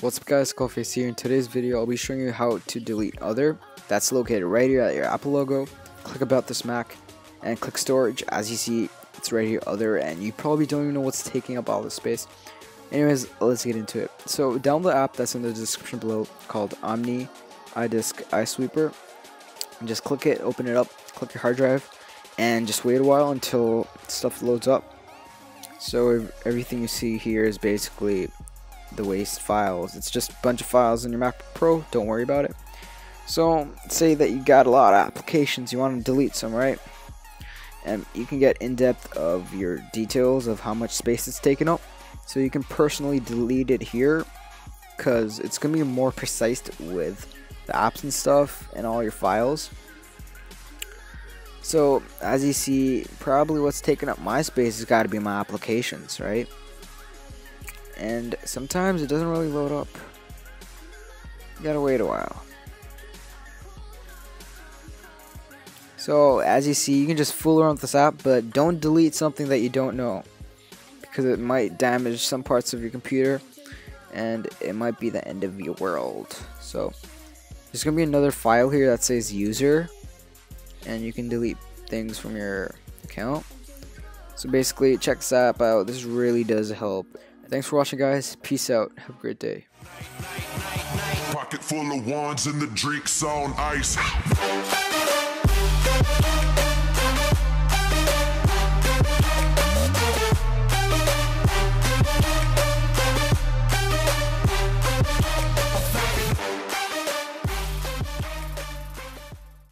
What's up guys, Skulface here. In today's video, I'll be showing you how to delete other. That's located right here at your Apple logo. Click about this Mac and click storage. As you see, it's right here other and you probably don't even know what's taking up all the space. Anyways, let's get into it. So download the app that's in the description below called Omni iDisk iSweeper. And just click it, open it up, click your hard drive, and just wait a while until stuff loads up. So everything you see here is basically the waste files. It's just a bunch of files in your Mac Pro. Don't worry about it. So say that you got a lot of applications, you want to delete some, right? And you can get in depth of your details of how much space it's taking up. So you can personally delete it here because it's going to be more precise with the apps and stuff and all your files. So as you see, probably what's taking up my space has got to be my applications, right? And sometimes it doesn't really load up. You gotta wait a while. So as you see, you can just fool around with this app, but don't delete something that you don't know. Because it might damage some parts of your computer and it might be the end of your world. So there's gonna be another file here that says user and you can delete things from your account. So basically, check this app out. This really does help. Thanks for watching, guys. Peace out. Have a great day. Pocket full of wands and the drinks on ice.